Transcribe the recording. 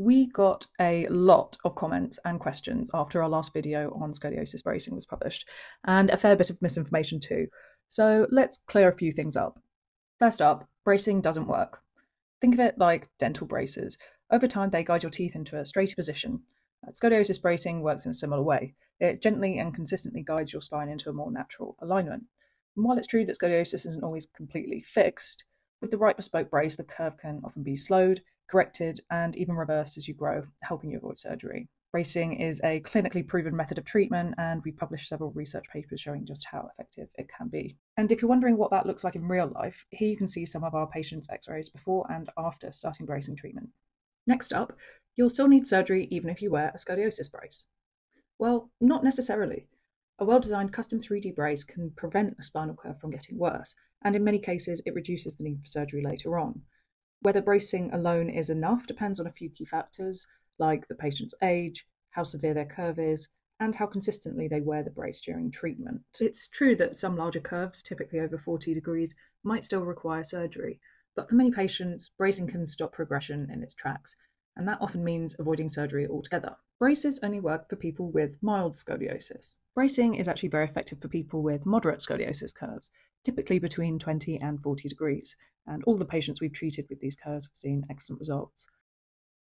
We got a lot of comments and questions after our last video on scoliosis bracing was published, and a fair bit of misinformation too. So let's clear a few things up. First up, bracing doesn't work. Think of it like dental braces. Over time, they guide your teeth into a straighter position. Scoliosis bracing works in a similar way. It gently and consistently guides your spine into a more natural alignment. And while it's true that scoliosis isn't always completely fixed, with the right bespoke brace, the curve can often be slowed, corrected, and even reversed as you grow, helping you avoid surgery. Bracing is a clinically proven method of treatment, and we published several research papers showing just how effective it can be. And if you're wondering what that looks like in real life, here you can see some of our patients' x rays before and after starting bracing treatment. Next up, you'll still need surgery even if you wear a scoliosis brace. Well, not necessarily. A well designed custom 3D brace can prevent a spinal curve from getting worse, and in many cases, it reduces the need for surgery later on. Whether bracing alone is enough depends on a few key factors, like the patient's age, how severe their curve is, and how consistently they wear the brace during treatment. It's true that some larger curves, typically over 40 degrees, might still require surgery, but for many patients, bracing can stop progression in its tracks, and that often means avoiding surgery altogether. Braces only work for people with mild scoliosis. Bracing is actually very effective for people with moderate scoliosis curves, typically between 20 and 40 degrees, and all the patients we've treated with these curves have seen excellent results.